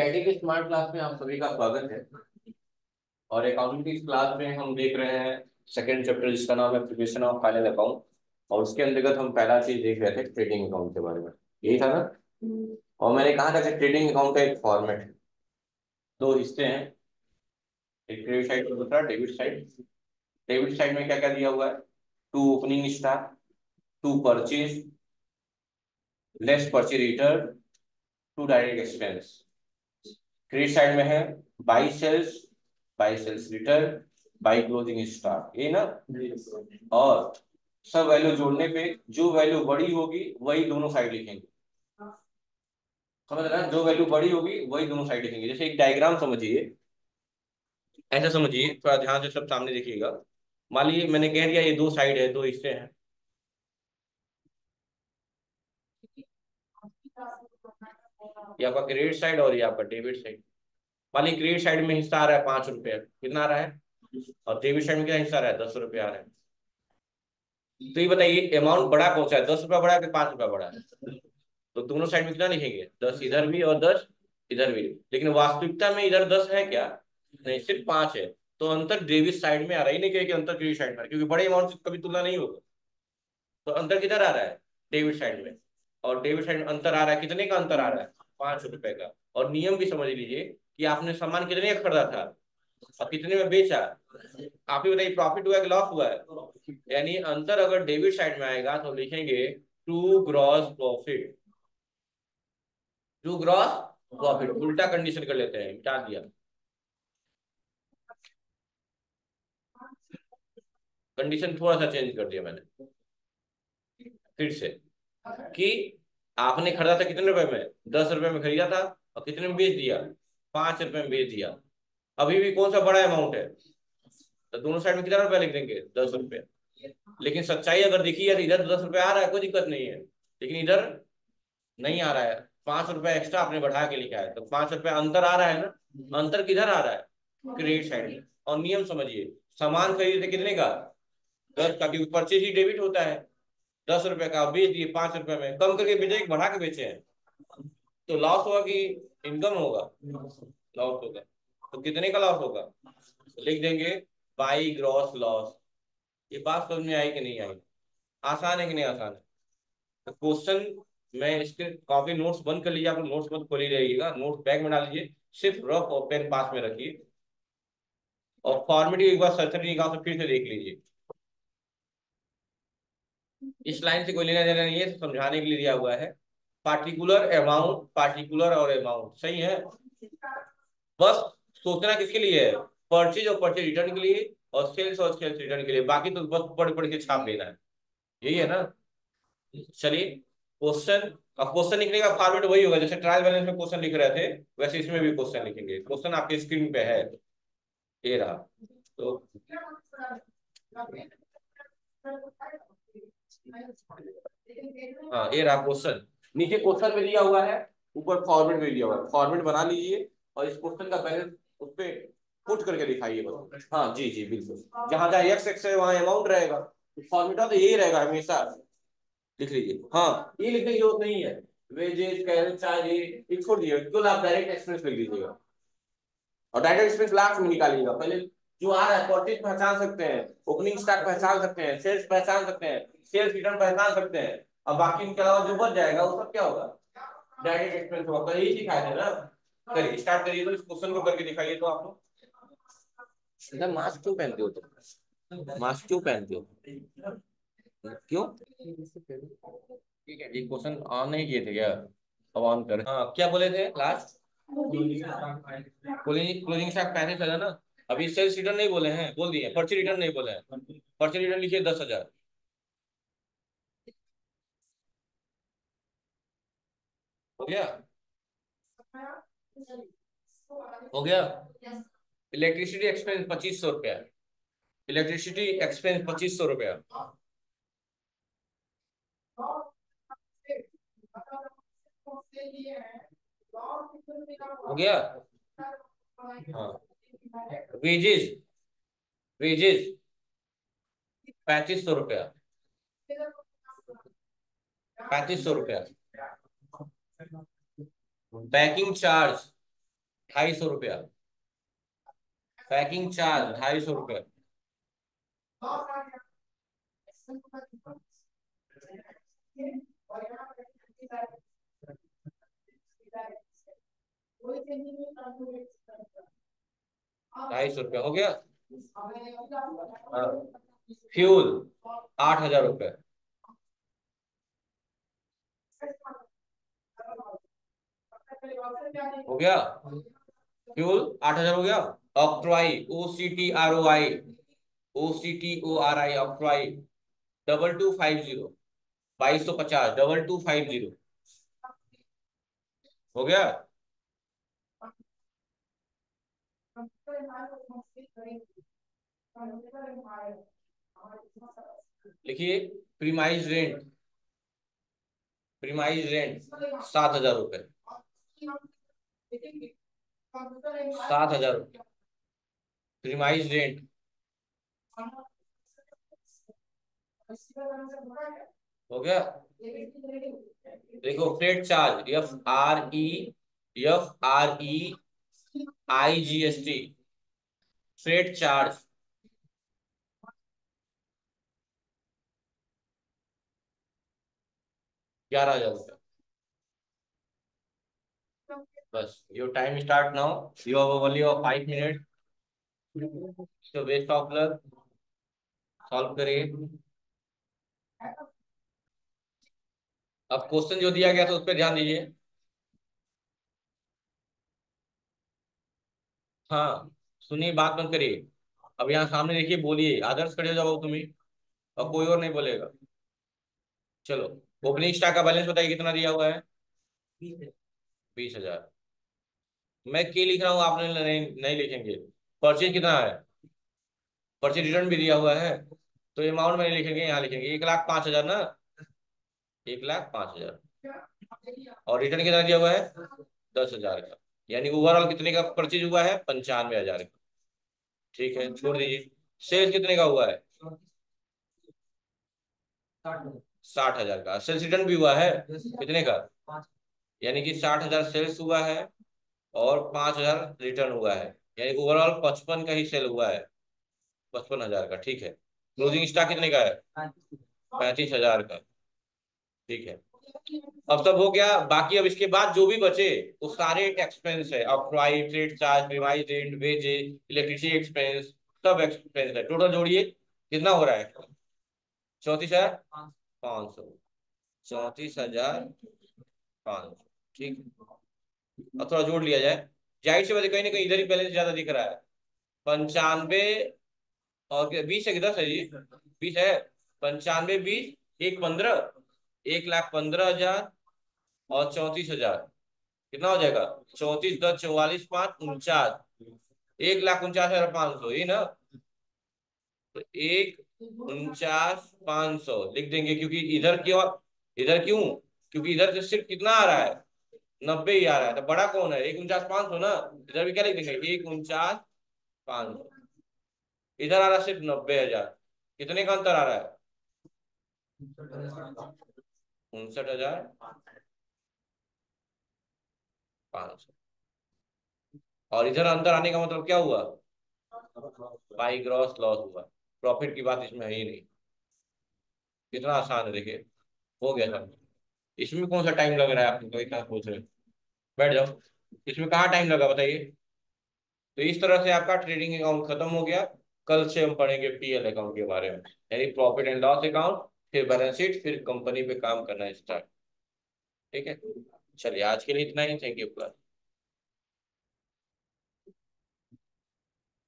IT के smart class में आप सभी का स्वागत है। और अकाउंटिंग की क्लास में हम देख रहे हैं सेकंड चैप्टर जिसका नाम है प्रिपरेशन ऑफ़ फाइनल अकाउंट और उसके अंतर्गत हम पहला चीज़ देख रहे थे ट्रेडिंग अकाउंट के बारे में। यही था ना? और मैंने कहा था कि ट्रेडिंग अकाउंट का एक फॉर्मेट है। दो हिस्से हैं। एक क्रेडिट साइड और दूसरा डेबिट साइड डेबिट साइड में क्या क्या दिया हुआ है? To opening star to purchase less purchase return to direct expense credit side में है by sales by sales return by closing stock ये ना? और सब वैल्यू जोड़ने पे जो वैल्यू बड़ी होगी, वही दोनों साइड लिखेंगे। समझ रहे जो वैल्यू बड़ी होगी, वही दोनों साइड लिखेंगे। जैसे एक डायग्राम समझिए। ऐसा समझिए, थोड़ा ध्यान से सब सामने देखिएगा। मान लीजिए मैंने कह दिया ये दो साइड है, दो हिस्से हैं। ये आपका क्रेडिट साइड और ये आपका डेबिट साइड मान लीजिए क्रेडिट साइड में हिस्सा आ रहा है पाँच रुपया कितना आ रहा है? और डेबिट साइड में कितना हिस्सा आ रहा है? दस रुपया आ रहा है। तो ये बताइए अमाउंट बड़ा कौन सा है? दस रुपया बड़ा है कि पाँच रुपया बड़ा है? तो दोनों साइड में कितना लिखेंगे? दस इधर भी और दस इधर भी। लेकिन वास्तविकता में इधर दस है क्या? नहीं, सिर्फ़ पाँच है। तो अंतर डेबिट साइड में आ रहा है। नहीं कहे अंतर क्रेडिट साइड में क्योंकि बड़े अमाउंट से कभी तुलना नहीं होगा। तो अंतर किधर आ रहा है? डेबिट साइड में। और डेबिट साइड में अंतर आ रहा है। कितने का अंतर आ रहा है? पाँच रुपए का। और नियम भी समझ लीजिए कि आपने सामान कितने का खरीदा था और कितने में बेचा। आप ही बताइए प्रॉफिट हुआ कि लॉस हुआ? है यानी अंतर अगर डेबिट साइड में आएगा तो लिखेंगे to gross profit to gross profit उल्टा कंडीशन कर लेते हैं, मिटा दिया। कंडीशन थोड़ा सा चेंज कर दिया मैंने। फिर से, कि आपने खरीदा था कितने रुपए में? दस रुपए में खरीदा था और कितने में बेच दिया? पाँच रुपए में बेच दिया। अभी भी कौन सा बड़ा अमाउंट है? तो दोनों साइड में कितना रुपया लिख देंगे? दस रुपये लेकिन सच्चाई अगर देखिए तो इधर दस रुपये आ रहा है, कोई दिक्कत नहीं है। लेकिन इधर नहीं आ रहा है। पाँच रुपया एक्स्ट्रा आपने बढ़ा के लिखा है। तो पाँच रुपया अंतर आ रहा है ना? अंतर किधर आ रहा है? क्रेडिट साइड में। और नियम समझिए। सामान खरीदते कितने का? दस का, क्योंकि परचेज ही डेबिट होता है। दस रुपए का बेच दिए, पाँच रुपए में। कम करके बेचे बढ़ा के बेचे हैं। तो लॉस होगा कि इनकम होगा? लॉस होगा। तो कितने का लॉस होगा? लिख देंगे बाई ग्रॉस लॉस ये बात समझ में आई कि नहीं आई? आसान है कि नहीं आसान? है तो क्वेश्चन मैं इसके कॉपी नोट्स बंद कर लीजिए, आप नोट्स बंद खोली रहिएगा। नोट्स बैग में डाल लीजिए सिर्फ़ रफ और पेन पास में रखिए। और फॉर्मेट एक बार सर्च निकाल फिर से देख लीजिए। इस लाइन से कोई लेना देना नहीं है समझाने के लिए दिया हुआ है। पार्टिकुलर अमाउंट पार्टिकुलर और अमाउंट सही है? बस सोचना किसके लिए है? परचेज और परचेज रिटर्न के लिए और सेल्स और सेल्स रिटर्न के लिए। बाकी तो बस पढ़ पढ़ के छाप लेना है। यही है ना? चलिए क्वेश्चन अब क्वेश्चन लिखने का फॉर्मेट वही होगा। जैसे ट्रायल बैलेंस में क्वेश्चन लिख रहे थे, वैसे इसमें भी क्वेश्चन लिखेंगे। क्वेश्चन आपके स्क्रीन पे है। ये रहा। तो हाँ ये रहा क्वेश्चन। नीचे क्वेश्चन में दिया हुआ है, ऊपर फॉर्मेट में दिया हुआ है। फॉर्मेट बना लीजिए और इस क्वेश्चन का बैलेंस उस पर पुट करके दिखाइए बस। हाँ जी जी, बिल्कुल। जहाँ जहाँ एक्स एक्स है, वहाँ अमाउंट रहेगा। फॉर्मेट तो यही रहेगा हमेशा। लिख लीजिए। हाँ ये लिखने की ज़रूरत नहीं है। वेजेस कैरेट चार्ज ये छोड़ दिए बिल्कुल आप डायरेक्ट एक्सपेंस लिख दीजिएगा। और डायरेक्ट एक्सपेंस लास्ट में निकालिएगा। पहले जो आ रहा है परचेज पहचान सकते हैं ओपनिंग स्टॉक पहचान सकते हैं सेल्स पहचान सकते हैं सेल्स रिटर्न पहचान सकते हैं। अब बाकी इनके अलावा जो बच जाएगा वो सब क्या होगा? डायरेक्ट एक्सपेंस होगा। कल यही सिखाए थे ना। करिए स्टार्ट करिए तो इस क्वेश्चन को करके दिखाइए तो आप लोग। मास्क क्यों पहनते हो तुम? मास्क क्यों पहनते हो? क्यों? ठीक है ये क्वेश्चन ऑन नहीं किए थे क्या? अब ऑन कर। हाँ क्या बोले थे? लास्ट क्लोजिंग स्टॉक पैंतीस हज़ार ना? अभी सेल्स रिटर्न नहीं बोले हैं, बोल दिए, पर्ची रिटर्न नहीं बोले हैं। पर्ची रिटर्न लिखिए दस हज़ार। हो गया? हो गया? इलेक्ट्रिसिटी एक्सपेंस पच्चीस सौ रुपया। इलेक्ट्रिसिटी एक्सपेंस पच्चीस सौ रुपया। हो गया? हाँ। वेजेस वेजेस पैंतीस सौ रुपया। पैंतीस सौ रुपया। पैकिंग चार्ज ढाई सौ रुपया। पैकिंग चार्ज ढाई सौ रुपया। ढाई सौ रुपया हो गया। फ्यूल, आठ हज़ार रुपये। हो गया। फ्यूल, आठ हज़ार हो गया। Octroi O C T R O I O C T O R I octroi double two five zero, बाईस सौ पचास, डबल टू फाइव ज़ीरो। हो गया। लिखिए प्रीमाइज रेंट प्रीमाइज रेंट सात हज़ार रुपए। सात हज़ार रुपये प्रीमाइज रेंट हो गया? देखो freight charge F R E F R E I G S T freight charge ग्यारह हज़ार रुपये। बस your time start now you have only of five minute so best of luck solve करिए। अब question जो दिया गया था, उस पर ध्यान दीजिए। हाँ। सुनिए बात मत करिए। अब यहाँ सामने देखिए बोलिए। आदर्श खड़े हो जाओ तुम्हें। और कोई और नहीं बोलेगा। चलो ओपनिंग स्टॉक का बैलेंस बताइए कितना दिया हुआ है? बीस हज़ार। मैं के लिख रहा हूँ आपने नहीं, नहीं लिखेंगे। परचेज कितना है? परचेज रिटर्न भी दिया हुआ है। तो अमाउंट में लिखेंगे यहाँ लिखेंगे। एक लाख पाँच हज़ार ना? एक लाख पाँच हज़ार। और रिटर्न कितना दिया हुआ है? दस हज़ार का। यानी ओवरऑल कितने का परचेज हुआ है? पंचानवे हज़ार का। ठीक है, छोड़ दीजिए। सेल्स कितने का हुआ है? साठ हज़ार का। सेल्स रिटर्न भी हुआ है? कितने का? यानी कि साठ हज़ार सेल्स हुआ है और पाँच हज़ार रिटर्न हुआ है। यानी ओवरऑल पचपन का ही सेल हुआ है। पचपन हज़ार का, ठीक है। क्लोजिंग स्टॉक कितने का है? पैंतीस हज़ार का। ठीक है। अब सब हो गया। बाकी अब इसके बाद जो भी बचे, वो सारे एक्सपेंस है। Octroi trade charge premise rent wages electricity expense सब एक्सपेंस है। टोटल जोड़िए, कितना हो रहा है? चौतीस हज़ार पाँच सौ। चौतीस हज़ार पाँच सौ। ठीक अब थोड़ा जोड़ लिया जाए। ज़ाहिर से वजह कहीं ना कहीं इधर ही बैलेंस ज़्यादा दिख रहा है। पंचानवे और बीस है कि दस है जी? बीस है। पंचानवे, बीस, एक पंद्रह। एक लाख पंद्रह हज़ार और चौतीस हज़ार। कितना हो जाएगा? चौतीस दस चौवालीस पाँच उनचास। एक लाख उनचास हज़ार पाँच सौ ये ना? तो एक उनचास पाँच सौ लिख देंगे, क्योंकि इधर क्यों इधर क्यों? क्योंकि इधर से सिर्फ़ कितना आ रहा है? नब्बे ही आ रहा है। तो बड़ा कौन है? एक उनचास पाँच सौ ना? इधर भी क्या लिख देंगे? एक उनचास पाँच सौ। इधर आ रहा है सिर्फ़ नब्बे हज़ार। कितने का अंतर आ रहा है? उनसठ हज़ार पाँच सौ। और इधर अंदर आने का मतलब क्या हुआ? बाई ग्रॉस लॉस हुआ। प्रॉफिट की बात इसमें है ही नहीं। कितना आसान है, देखिए। हो गया सर इसमें कौन सा टाइम लग रहा है? आपको इतना पूछ रहे बैठ जाओ। इसमें कहाँ टाइम लगा, बताइए। तो इस तरह से आपका ट्रेडिंग अकाउंट खत्म हो गया। कल से हम पढ़ेंगे पीएल अकाउंट के बारे में। यानी प्रॉफिट एंड लॉस अकाउंट फिर बैलेंस शीट, फिर कंपनी पे काम करना स्टार्ट। ठीक है? चलिए, आज के लिए इतना ही। Thank you